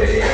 Yeah.